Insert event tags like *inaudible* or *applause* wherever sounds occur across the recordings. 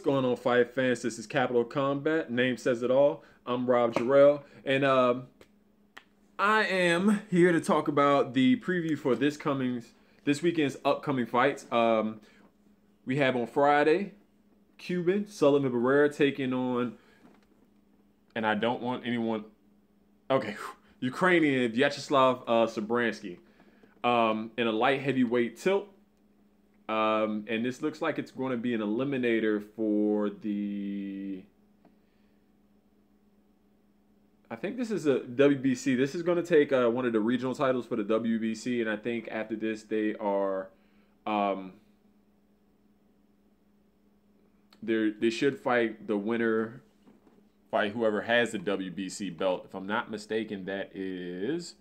What's going on, Fight fans? This is Capital Combat. Name says it all. I'm Rob Jarrell, and um, I am here to talk about the preview for this coming, this weekend's upcoming fights. Um, we have on Friday, Cuban Sullivan Barrera taking on, and I don't want anyone. Okay, Ukrainian Vyacheslav uh, Shabransky um, in a light heavyweight tilt. Um, and this looks like it's going to be an eliminator for the. I think this is a WBC. This is going to take uh, one of the regional titles for the WBC, and I think after this they are, um, they should fight the winner, fight whoever has the WBC belt. If I'm not mistaken, that is,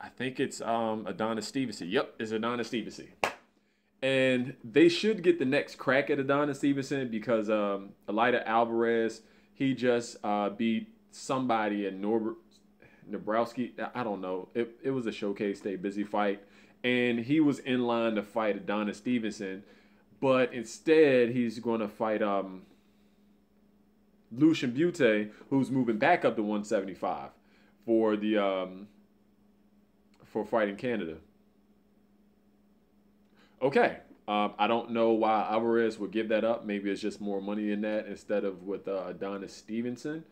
I think it's um, Adonis Stevenson. Yep, it's Adonis Stevenson and they should get the next crack at Adonis Stevenson because um, Eleider Alvarez he just uh, beat somebody in Norbert Dabrowski. I don't know. It it was a showcase day, busy fight, and he was in line to fight Adonis Stevenson, but instead he's going to fight um, Lucian Bute, who's moving back up to 175 for the um, for fighting Canada. Okay. Um, I don't know why Alvarez would give that up. Maybe it's just more money in that instead of with uh, Adonis Stevenson.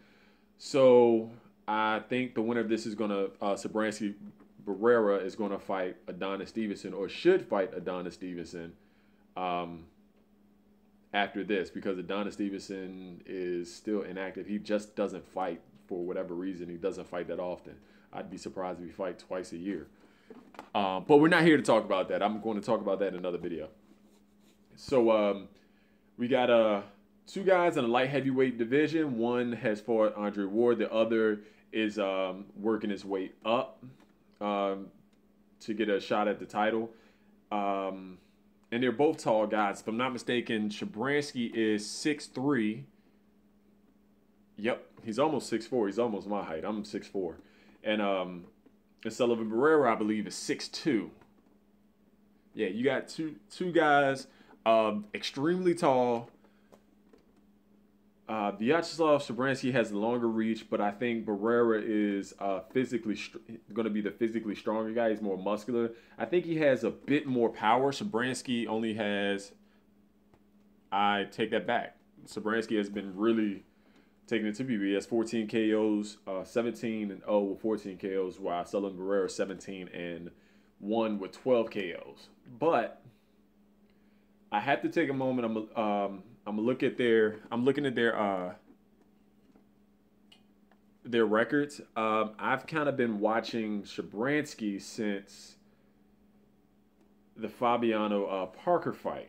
So I think the winner of this is going to, uh, Shabransky Barrera is going to fight Adonis Stevenson or should fight Adonis Stevenson um, after this because Adonis Stevenson is still inactive. He just doesn't fight for whatever reason. He doesn't fight that often. I'd be surprised if he fight twice a year. Um, but we're not here to talk about that. I'm going to talk about that in another video. So um, we got uh, two guys in the light heavyweight division. One has fought Andre Ward. The other is um, working his way up um, to get a shot at the title. Um, and they're both tall guys. If I'm not mistaken, Shabransky is 6'3". Yep, he's almost 6'4". He's almost my height. I'm 6'4". And um, and Sullivan Barrera, I believe, is six two. Yeah, you got two two guys, um, extremely tall. Uh, Vyacheslav Shabransky has longer reach, but I think Barrera is uh, physically going to be the physically stronger guy. He's more muscular. I think he has a bit more power. Shabransky only has. I take that back. Shabransky has been really taking it to has 14 KOs, uh, 17 and 0 with 14 KOs, while Sullivan Barrera 17 and 1 with 12 KOs. But I have to take a moment. I'm um, I'm look at their I'm looking at their uh, their records. Um, I've kind of been watching Shabransky since the Fabiano uh, Parker fight.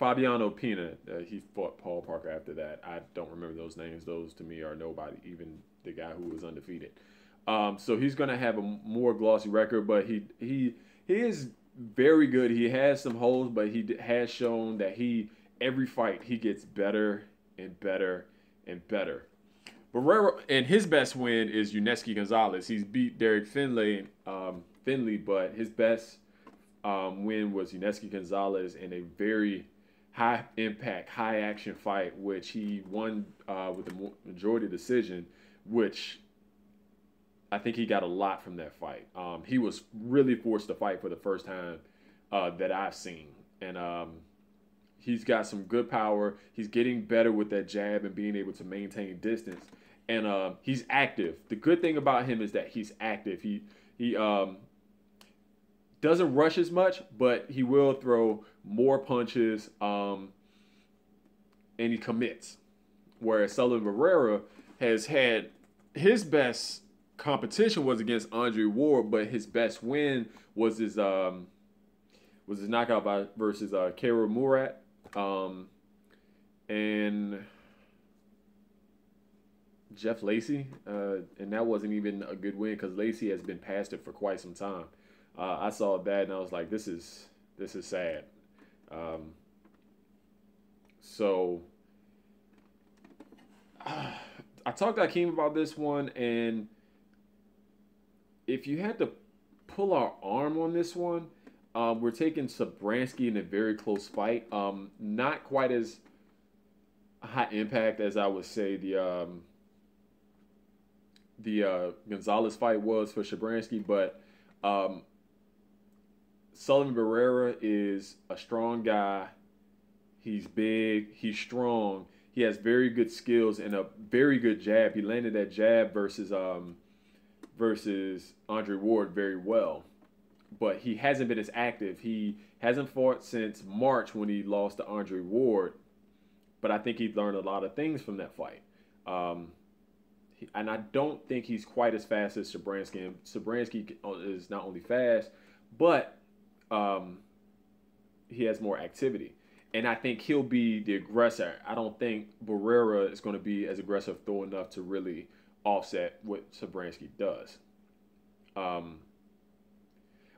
Fabiano Pena, uh, he fought Paul Parker after that. I don't remember those names. Those to me are nobody, even the guy who was undefeated. Um, so he's going to have a more glossy record, but he he he is very good. He has some holes, but he has shown that he every fight he gets better and better and better. Barrera and his best win is Yuniesky Gonzalez. He's beat Derek Finlay, um, Finley, but his best um, win was Yuniesky Gonzalez in a very high impact, high action fight, which he won uh, with the majority decision, which I think he got a lot from that fight. Um, he was really forced to fight for the first time uh, that I've seen, and um, he's got some good power. He's getting better with that jab and being able to maintain distance, and uh, he's active. The good thing about him is that he's active. He he um, doesn't rush as much, but he will throw more punches, um, and he commits. Whereas Sullivan Barrera has had his best competition was against Andre Ward, but his best win was his um, was his knockout by, versus uh, Karo Murat, um, and Jeff Lacy, uh, and that wasn't even a good win because Lacy has been past it for quite some time. Uh, I saw that and I was like, this is this is sad. Um, so uh, *sighs* I talked to Akeem about this one, and if you had to pull our arm on this one, um, we're taking Shabransky in a very close fight. Um, not quite as high impact as I would say the um, the uh, Gonzalez fight was for Shabransky, but um, Sullivan Barrera is a strong guy. He's big. He's strong. He has very good skills and a very good jab. He landed that jab versus um, versus Andre Ward very well, but he hasn't been as active. He hasn't fought since March when he lost to Andre Ward, but I think he learned a lot of things from that fight. Um, and I don't think he's quite as fast as Shabransky. And Shabransky is not only fast, but um, he has more activity. And I think he'll be the aggressor. I don't think Barrera is going to be as aggressive though enough to really offset what Shabransky does. Um,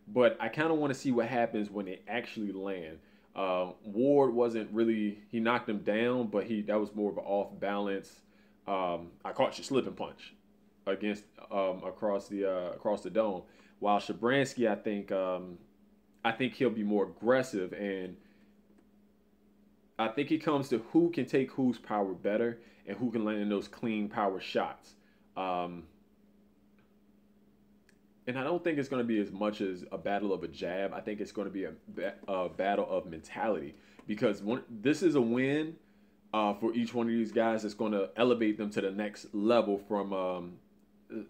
but I kind of want to see what happens when they actually land. Uh, Ward wasn't really he knocked him down, but he that was more of an off balance. Um, I caught you slipping punch against um, across the uh, across the dome. While Shabransky, I think um, I think he'll be more aggressive and I think it comes to who can take whose power better and who can land those clean power shots. Um, and I don't think it's going to be as much as a battle of a jab. I think it's going to be a, a battle of mentality because one, this is a win uh, for each one of these guys that's going to elevate them to the next level from um,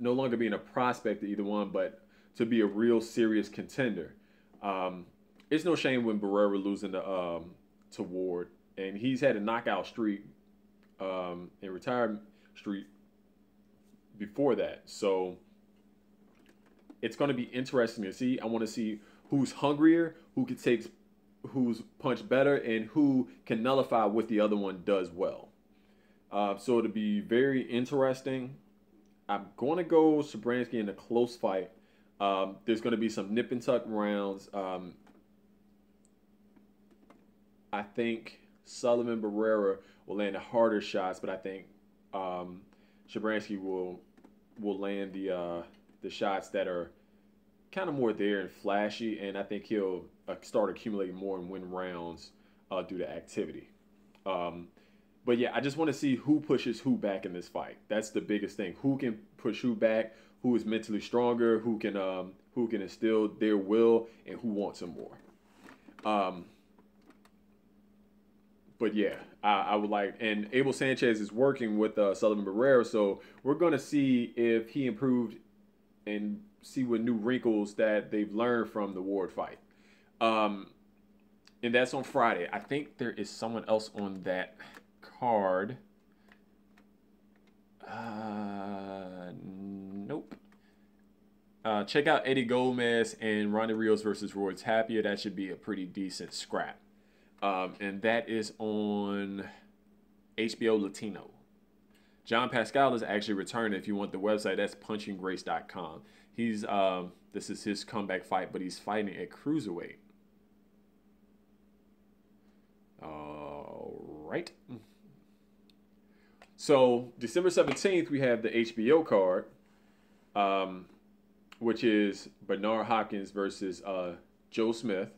no longer being a prospect to either one, but to be a real serious contender. Um, it's no shame when Barrera losing to um, to Ward, and he's had a knockout streak um, and retirement streak before that. So it's going to be interesting to see. I want to see who's hungrier, who can take who's punch better, and who can nullify what the other one does well. Uh, so it'll be very interesting. I'm going to go Shabransky in a close fight. Um, there's going to be some nip and tuck rounds. Um, I think Sullivan Barrera will land the harder shots, but I think um, Shabransky will will land the uh, the shots that are kind of more there and flashy, and I think he'll uh, start accumulating more and win rounds uh, due to activity. Um, but yeah, I just want to see who pushes who back in this fight. That's the biggest thing. Who can push who back? Who is mentally stronger? Who can um, who can instill their will and who wants them more? Um, but yeah, I, I, would like, and Abel Sanchez is working with uh, Sullivan Barrera, so we're to see if he improved and see what new wrinkles that they've learned from the Ward fight. Um, and that's on Friday. I think there is someone else on that card. Uh, Uh, check out Eddie Gomez and Ronnie Rios versus Roy Tapia. That should be a pretty decent scrap. Um, and that is on HBO Latino. John Pascal is actually returning. If you want the website, that's punchinggrace.com. He's um, this is his comeback fight, but he's fighting at cruiserweight. All right. So December seventeenth, we have the HBO card, um, which is Bernard Hopkins versus uh, Joe Smith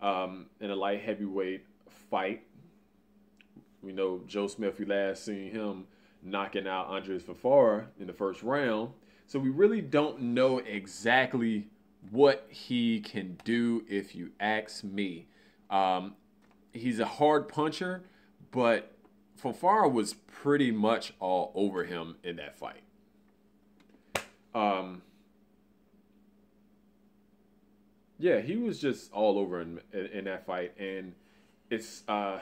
um, in a light heavyweight fight. We know Joe Smith, we last seen him knocking out Andres Fonfara in the first round. So we really don't know exactly what he can do if you ask me. Um, he's a hard puncher, but Fonfara was pretty much all over him in that fight. Um, yeah, he was just all over in, in, in that fight, and it's uh,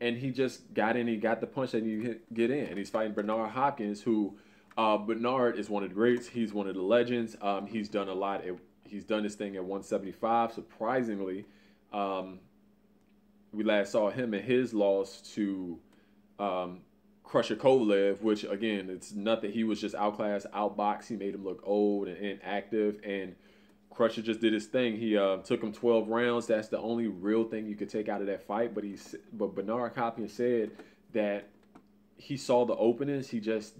and he just got in. He got the punch that he get in. And he's fighting Bernard Hopkins, who uh, Bernard is one of the greats. He's one of the legends. Um, he's done a lot. At, he's done this thing at 175. Surprisingly, um, we last saw him in his loss to um, Crusher Kovalev, which again, it's nothing. He was just outclassed, outboxed. He made him look old and inactive, and Crusher just did his thing. He uh, took him 12 rounds. That's the only real thing you could take out of that fight. But he, but Bernard Hopkins said that he saw the openings. He just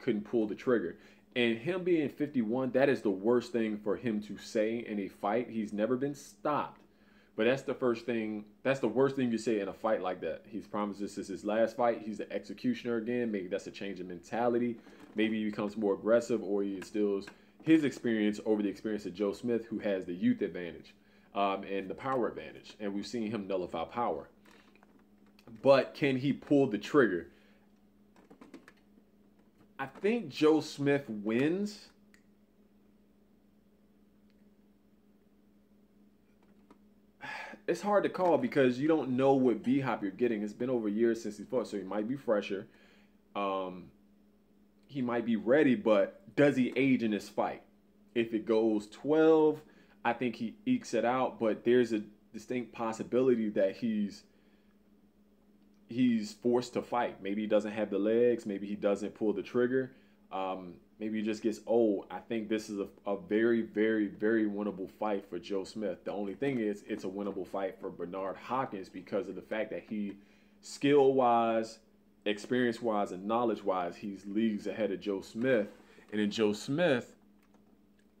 couldn't pull the trigger. And him being 51, that is the worst thing for him to say in a fight. He's never been stopped, But that's the first thing. That's the worst thing you say in a fight like that. He's promised this is his last fight. He's the executioner again. Maybe that's a change in mentality. Maybe he becomes more aggressive, or he instills his experience over the experience of Joe Smith, who has the youth advantage um, and the power advantage. And we've seen him nullify power. But can he pull the trigger? I think Joe Smith wins. It's hard to call because you don't know what B Hop you're getting. It's been over years since he fought, so he might be fresher. Um, he might be ready, but does he age in this fight? If it goes 12, I think he ekes it out, but there's a distinct possibility that he's he's forced to fight. Maybe he doesn't have the legs. Maybe he doesn't pull the trigger. Um, maybe he just gets old. I think this is a, a very, very, very winnable fight for Joe Smith. The only thing is, it's a winnable fight for Bernard Hopkins because of the fact that he, skill wise, experience wise, and knowledge wise, he's leagues ahead of Joe Smith. And in Joe Smith,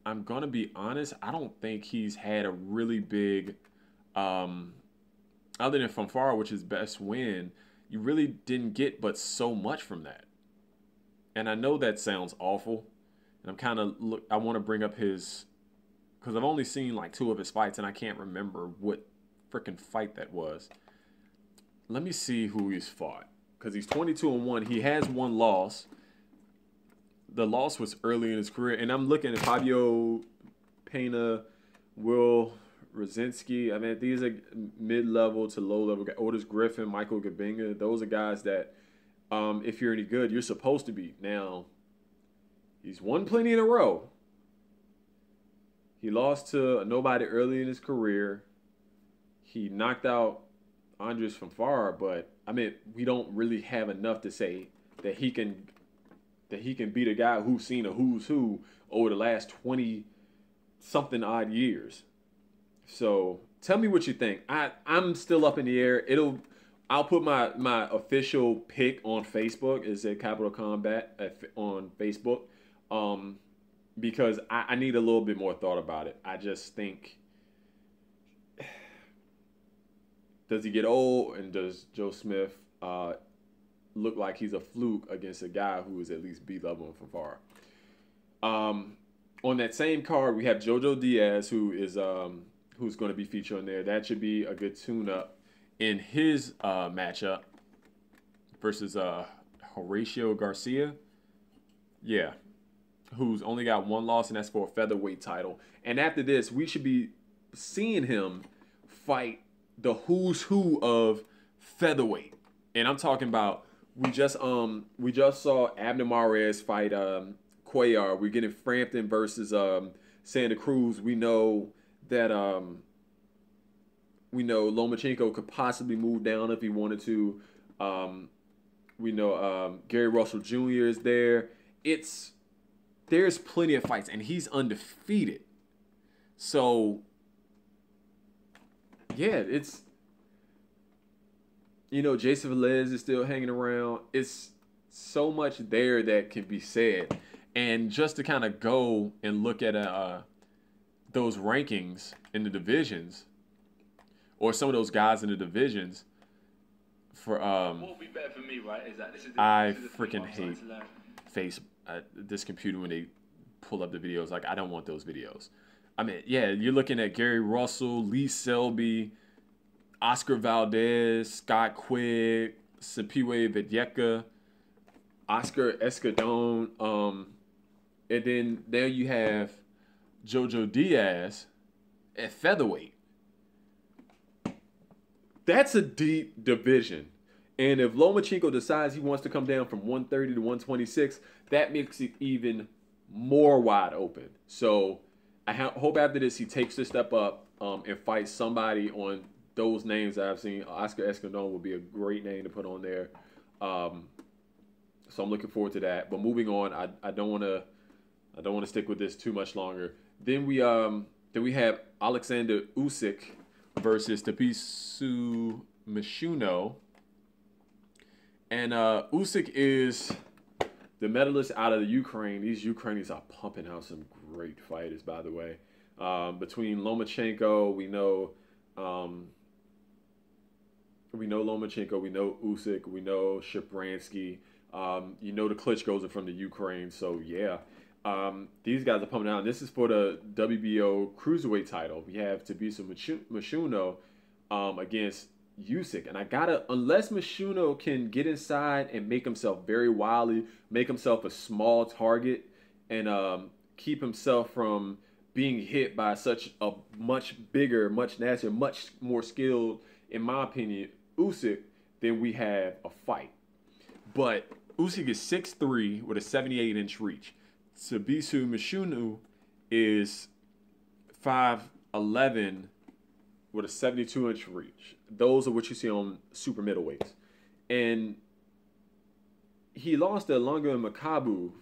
I'm gonna be honest. I don't think he's had a really big um, other than Fonfara, which is best win, you really didn't get but so much from that. And I know that sounds awful. And I'm kind of look. I want to bring up his because I've only seen like two of his fights, and I can't remember what freaking fight that was. Let me see who he's fought because he's 22 and one. He has one loss. The loss was early in his career, and I'm looking at Fabio Pena, Will Rosinsky. I mean, these are mid-level to low-level. Otis Griffin, Michael Gbenga. Those are guys that, um, if you're any good, you're supposed to be. Now, he's won plenty in a row. He lost to nobody early in his career. He knocked out Andres Fonfara, but I mean, we don't really have enough to say that he can that he can beat a guy who's seen a who's who over the last twenty something odd years. So tell me what you think. I I'm still up in the air. It'll I'll put my my official pick on Facebook. Is at Capital Combat on Facebook, um, because I, I need a little bit more thought about it. I just think. Does he get old, and does Joe Smith uh, look like he's a fluke against a guy who is at least B level Fonfara? Um, on that same card, we have JoJo Diaz, who is um, who's going to be featured on there. That should be a good tune-up in his uh, matchup versus uh, Horacio Garcia. Yeah, who's only got one loss, and that's for a featherweight title. And after this, we should be seeing him fight the who's who of featherweight. And I'm talking about we just um we just saw Abner Mares fight um Cuellar. We're getting Frampton versus um Santa Cruz. We know that um, we know Lomachenko could possibly move down if he wanted to. Um, we know um, Gary Russell Jr. is there. It's there's plenty of fights, and he's undefeated. So yeah, it's you know Jason Velez is still hanging around. It's so much there that can be said, and just to kind of go and look at a. Uh, those rankings in the divisions, or some of those guys in the divisions, for um, what would be better for me, right? Is that this is the, I this is freaking hate face uh, this computer when they pull up the videos. Like I don't want those videos. I mean, yeah, you're looking at Gary Russell, Lee Selby, Oscar Valdez, Scott Quigg, Simpiwe Vetyeka, Oscar Escandón, um, and then there you have Jojo Diaz at featherweight. That's a deep division. And if Lomachenko decides he wants to come down from 130 to 126, that makes it even more wide open. So I hope after this he takes a step up um, and fights somebody on those names that I've seen. Oscar Escandón would be a great name to put on there. Um, so I'm looking forward to that. But moving on, I, I don't want to I don't want to stick with this too much longer. Then we um then we have Alexander Usyk versus Thabiso Mchunu. And uh, Usyk is the medalist out of the Ukraine. These Ukrainians are pumping out some great fighters, by the way. Um, between Lomachenko, we know Um, we know Lomachenko, we know Usyk, we know Shabransky. Um, you know the Klitschko's are from the Ukraine, so yeah. Um, these guys are coming out. This is for the WBO cruiserweight title. We have Thabisa Mchunu um, against Usyk, and I gotta unless Mchunu can get inside and make himself very wily, make himself a small target, and um, keep himself from being hit by such a much bigger, much nastier, much more skilled, in my opinion, Usyk, then we have a fight. But Usyk is 6'3 with a 78 inch reach. Thabisa Mchunu is 5'11 with a 72 inch reach. Those are what you see on super middleweights. And he lost to Lunga Makabu,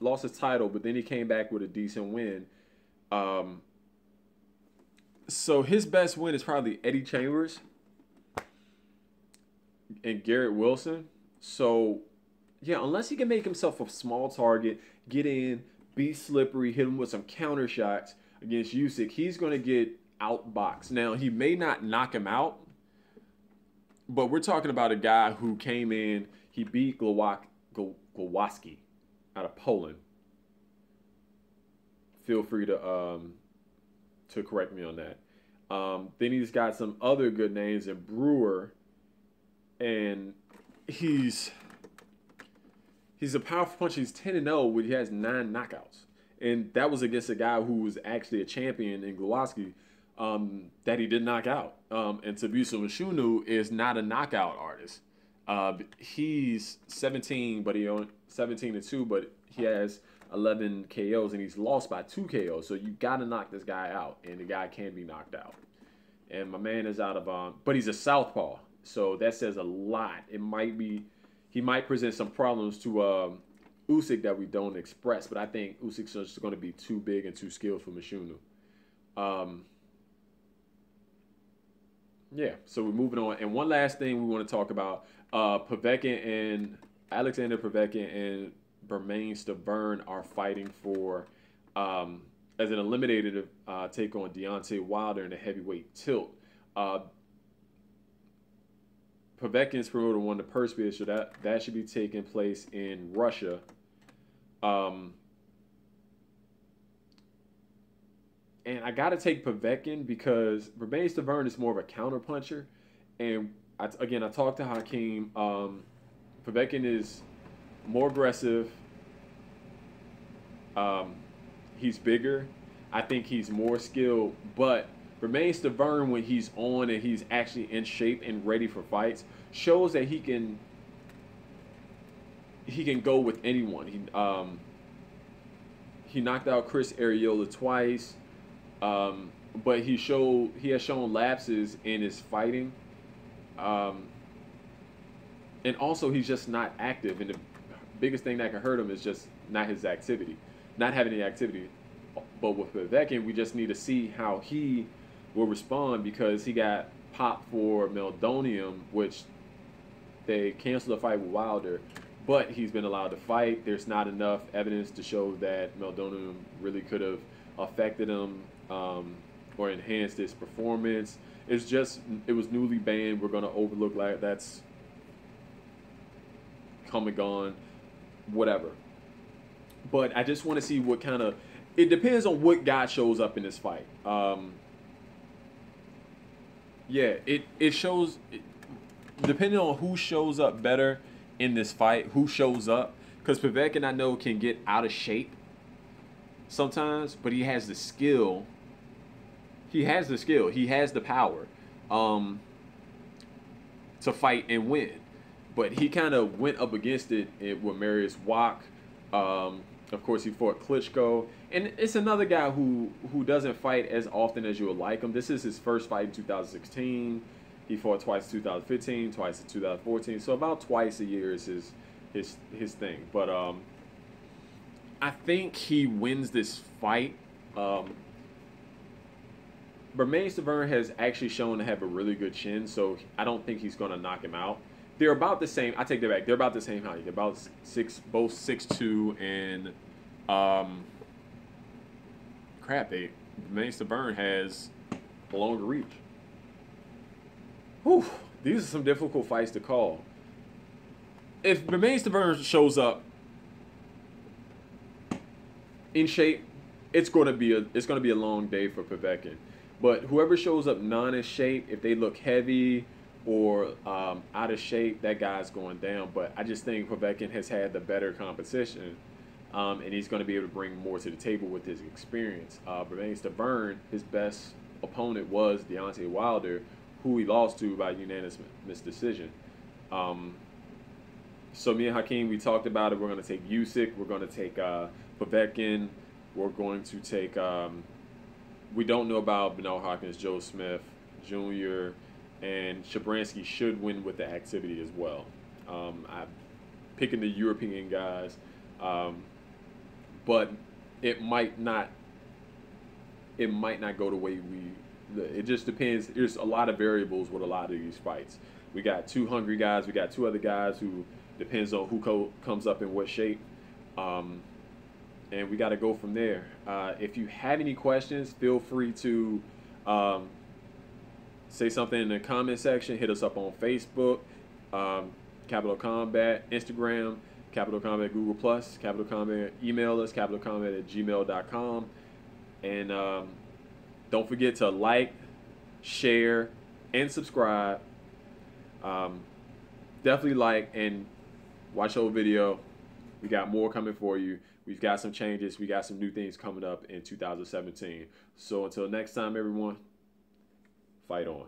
lost his title, but then he came back with a decent win. Um, so his best win is probably Eddie Chambers and Garrett Wilson. So yeah, unless he can make himself a small target, get in, be slippery, hit him with some counter shots against Usyk, he's going to get outboxed. Now, he may not knock him out, but we're talking about a guy who came in, he beat Glowacki out of Poland. Feel free to um, to correct me on that. Um, then he's got some other good names in Brewer, and he's he's a powerful puncher. He's 10 and 0 when he has nine knockouts. And that was against a guy who was actually a champion in Glowacki um, that he did knock out. Um, and Thabisa Mchunu is not a knockout artist. Uh, he's 17, but he on 17 and 2, but he has 11 KOs and he's lost by two KOs. So you got to knock this guy out, and the guy can be knocked out. And my man is out of, um, but he's a southpaw, so that says a lot. It might be he might present some problems to um, Usyk that we don't express, but I think Usyk's just going to be too big and too skilled for Mchunu. Um, yeah, so we're moving on. And one last thing we want to talk about uh, Povetkin and Alexander Povetkin and Bermane Stiverne are fighting for um, as an eliminated uh, take on Deontay Wilder in a heavyweight tilt. Uh, Povetkin's promoter won the purse bid, so that that should be taking place in Russia. Um, and I got to take Povetkin because Bermane Stiverne is more of a counter puncher, and I, again I talked to Hakeem. Um, is more aggressive. Um, he's bigger. I think he's more skilled, but Bermane Stiverne when he's on and he's actually in shape and ready for fights shows that he can he can go with anyone. He um, he knocked out Chris Arreola twice, um, but he showed he has shown lapses in his fighting, um, and also he's just not active. And the biggest thing that can hurt him is just not his activity, not having any activity. But with Povetkin, we just need to see how he will respond because he got popped for meldonium, which they canceled the fight with Wilder, but he's been allowed to fight. There's not enough evidence to show that meldonium really could have affected him um, or enhanced his performance. It's just it was newly banned. We're gonna overlook like that's come and gone, whatever. But I just want to see what kind of. It depends on what guy shows up in this fight. Um, yeah, it it shows. Depending on who shows up better in this fight, who shows up, because Povetkin I know can get out of shape sometimes, but he has the skill. He has the skill. He has the power um, to fight and win. But he kind of went up against it with Marius Wach. Um, of course, he fought Klitschko, and it's another guy who who doesn't fight as often as you would like him. This is his first fight in 2016. He fought twice in 2015, twice in 2014. So about twice a year is his his his thing. But um, I think he wins this fight. Um, Bermane Stiverne has actually shown to have a really good chin, so I don't think he's going to knock him out. They're about the same. I take that back. They're about the same height. They're about six, both six two, and um, crap. They Bermane Stiverne has a longer reach. Whew, these are some difficult fights to call. If Bermane Stiverne shows up in shape, it's going to be a it's going to be a long day for Povetkin. But whoever shows up non in shape, if they look heavy or um, out of shape, that guy's going down. But I just think Povetkin has had the better competition, um, and he's going to be able to bring more to the table with his experience. Uh, Bermane Stiverne, his best opponent was Deontay Wilder, who he lost to by unanimous decision. Um, so me and Hakeem, we talked about it. We're going to take Usyk. We're going to take uh, Povetkin. We're going to take. Um, we don't know about Bernard Hopkins, Joe Smith Jr., and Shabransky should win with the activity as well. Um, I'm picking the European guys, um, but it might not. It might not go the way we. It just depends. There's a lot of variables with a lot of these fights. We got two hungry guys. We got two other guys who depends on who co- comes up in what shape. Um, and we got to go from there. Uh, if you have any questions, feel free to um, say something in the comment section. Hit us up on Facebook, um, Capital Combat, Instagram, Capital Combat Google Plus, Capital Combat. Email us, capitalcombat at gmail.com. And um, don't forget to like, share, and subscribe. Um, definitely like and watch our video. We got more coming for you. We've got some changes. We got some new things coming up in 2017. So until next time, everyone, fight on.